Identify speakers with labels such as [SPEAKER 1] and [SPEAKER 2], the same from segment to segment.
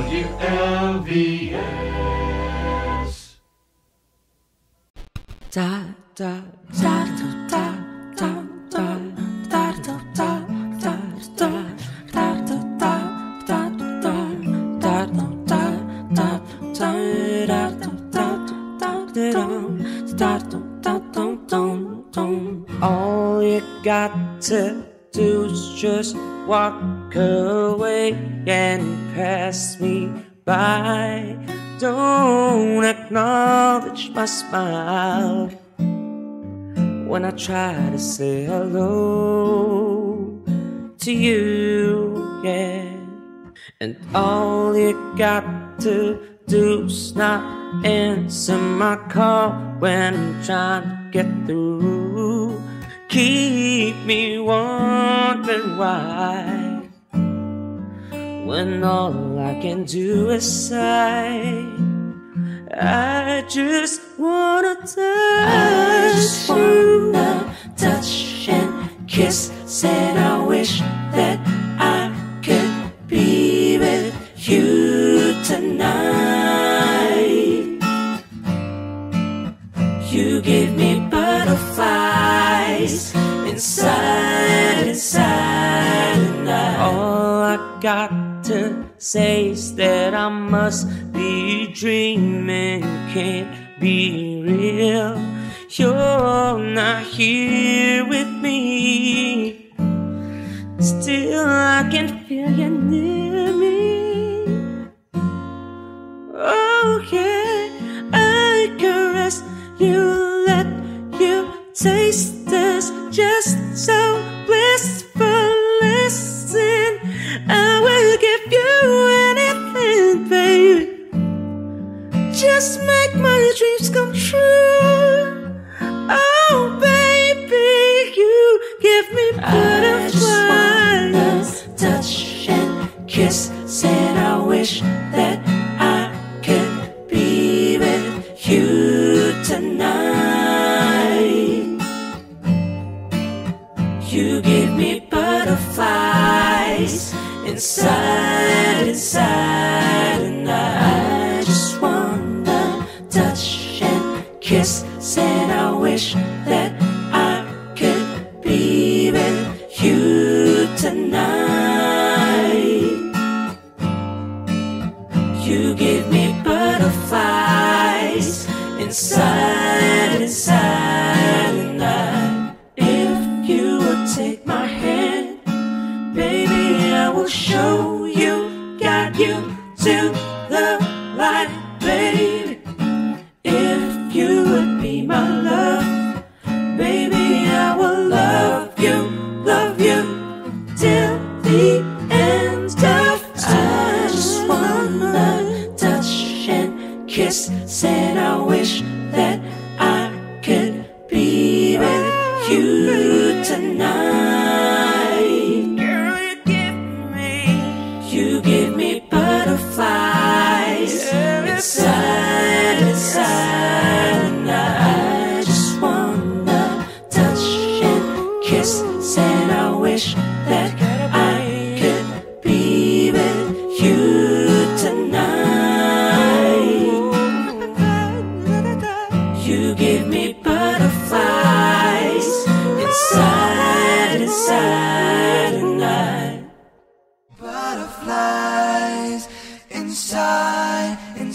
[SPEAKER 1] WLVS.
[SPEAKER 2] da da da da da da da all you got to do is just walk away me by. Don't acknowledge my smile when I try to say hello to you, yeah. And all you got to do is not answer my call when I'm trying to get through. Keep me wondering why when all I can do is sigh. I just wanna touch
[SPEAKER 3] I just wanna touch and kiss. Said I wish that I could be with you tonight. You gave me butterflies inside, inside, and I.
[SPEAKER 2] All I got to say is that I must be dreaming, can't be real. You're not here with me. Still, I can feel you near come true.
[SPEAKER 3] Kiss. Said I wish that I could be with you tonight. You give me butterflies inside, inside, and I. If you would take my hand, baby, I will show you, got you to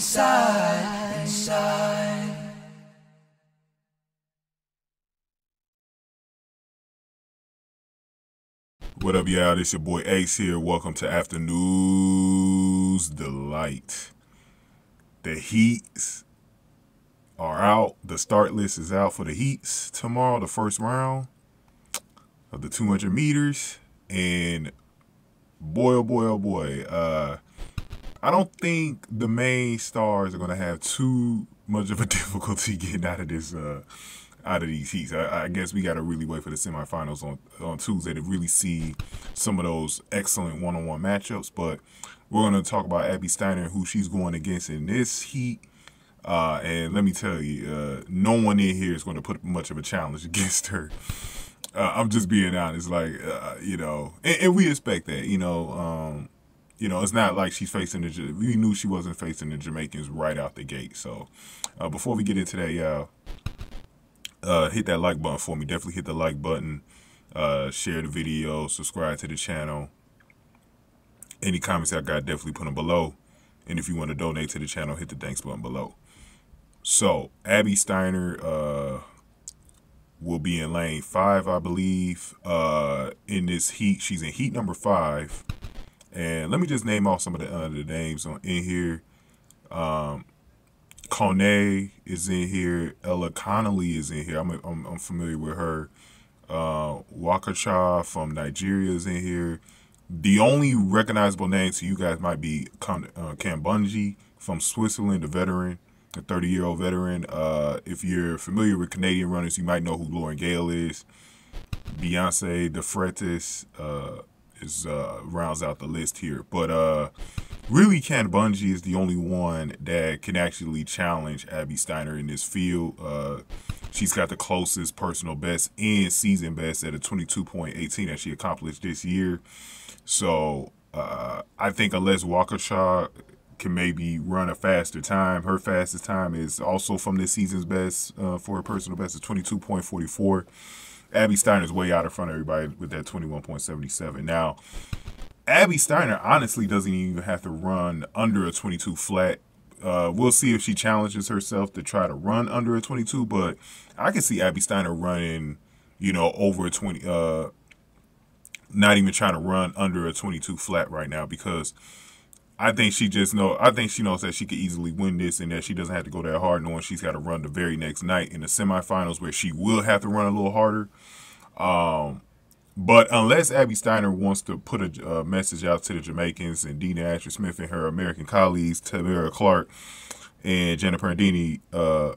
[SPEAKER 3] inside, inside.
[SPEAKER 4] What up, y'all? This your boy Ace here. Welcome to After News Delight. The Heats are out. The start list is out for the Heats tomorrow, the first round of the 200 meters. And boy, oh boy, oh boy, uh, I don't think the main stars are going to have too much of a difficulty getting out of this uh, out of these heats. I, I guess we got to really wait for the semifinals on on Tuesday to really see some of those excellent one-on-one matchups. But we're going to talk about Abby Steiner and who she's going against in this heat. Uh, and let me tell you, uh, no one in here is going to put much of a challenge against her. Uh, I'm just being honest, like uh, you know, and, and we expect that. You know, um, you know, it's not like she's facing the. We knew she wasn't facing the Jamaicans right out the gate. So, uh, before we get into that, y'all, uh, hit that like button for me. Definitely hit the like button. Uh, share the video. Subscribe to the channel. Any comments I got, definitely put them below. And if you want to donate to the channel, hit the thanks button below. So, Abby Steiner uh, will be in lane five, I believe, uh, in this heat. She's in heat number five. And let me just name off some of the other names on in here. Um, Kone is in here. Ella Connolly is in here. I'm, I'm, I'm familiar with her. Uh, Nwokocha from Nigeria is in here. The only recognizable name to you guys might be Kam- uh, Kambundji from Switzerland, a veteran, a 30 year old veteran. Uh, if you're familiar with Canadian runners, you might know who Lauren Gale is. Beyonce De Freitas uh, is uh, rounds out the list here, but uh, really, Kambundji is the only one that can actually challenge Abby Steiner in this field. Uh, she's got the closest personal best and season best at a 22.18 that she accomplished this year. So uh, I think unless Nwokocha can maybe run a faster time, her fastest time is also from this season's best uh, for her personal best is 22.44. Abby Steiner's way out in front of everybody with that 21.77. Now, Abby Steiner honestly doesn't even have to run under a 22 flat. Uh, we'll see if she challenges herself to try to run under a 22, but I can see Abby Steiner running, you know, over a 20, uh, not even trying to run under a 22 flat right now because I think she just know. I think she knows that she could easily win this, and that she doesn't have to go that hard, knowing she's got to run the very next night in the semifinals, where she will have to run a little harder. Um, but unless Abby Steiner wants to put a message out to the Jamaicans and Dina Asher Smith and her American colleagues, Tamara Clark and Jenna Prandini, uh,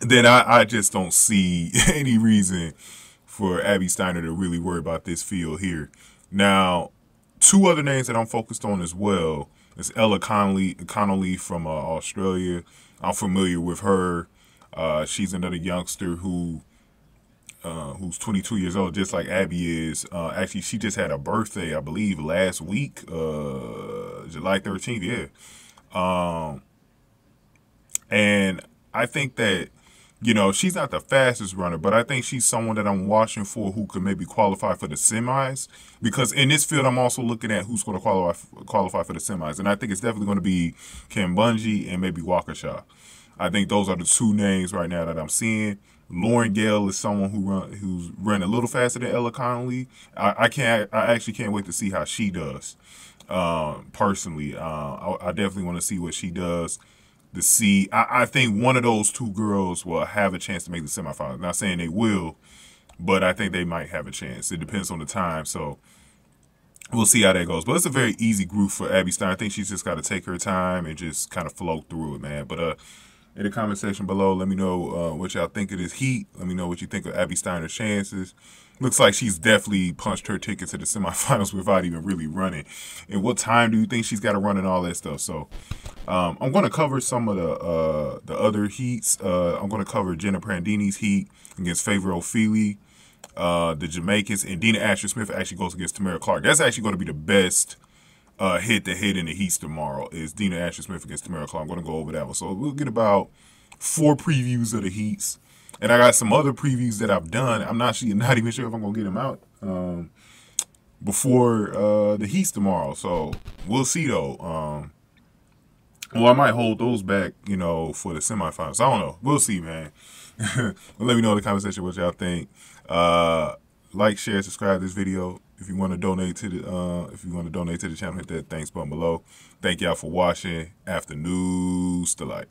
[SPEAKER 4] then I, I just don't see any reason for Abby Steiner to really worry about this field here. Now, two other names that I'm focused on as well is Ella Connolly, Connolly from uh, Australia. I'm familiar with her. Uh, she's another youngster who uh, who's 22 years old, just like Abby is. Uh, actually, she just had a birthday, I believe, last week, uh, July 13th. Yeah. Um, and I think that you know, she's not the fastest runner, but I think she's someone that I'm watching for who could maybe qualify for the semis. Because in this field, I'm also looking at who's going to qualify qualify for the semis, and I think it's definitely going to be Kambundji and maybe Nwokocha. I think those are the two names right now that I'm seeing. Lauren Gale is someone who run who's run a little faster than Ella Connolly. I, I can't. I actually can't wait to see how she does. Um, personally, uh, I, I definitely want to see what she does to see. I, I think one of those two girls will have a chance to make the semifinals. Not saying they will, but I think they might have a chance. It depends on the time. So we'll see how that goes. But it's a very easy group for Abby Stein. I think she's just got to take her time and just kind of float through it, man. But uh, in the comment section below, let me know uh, what y'all think of this heat. Let me know what you think of Abby Steiner's chances. Looks like she's definitely punched her ticket to the semifinals without even really running. And what time do you think she's got to run and all that stuff? So um, I'm going to cover some of the uh, the other heats. Uh, I'm going to cover Jenna Prandini's heat against Favour Ofili, uh, the Jamaicans, and Dina Asher Smith actually goes against Tamara Clark. That's actually going to be the best uh, hit to hit in the heats tomorrow is Dina Asher Smith against Tamara Clark. I'm going to go over that one. So we'll get about four previews of the heats. And I got some other previews that I've done. I'm not sure, not even sure if I'm gonna get them out um, before uh, the Heats tomorrow. So we'll see though. Um, well, I might hold those back, you know, for the semifinals. I don't know. We'll see, man. let me know in the comment section what y'all think. Uh, like, share, subscribe to this video. If you want to donate to the, uh, if you want to donate to the channel, hit that thanks button below. Thank y'all for watching. After News Delight.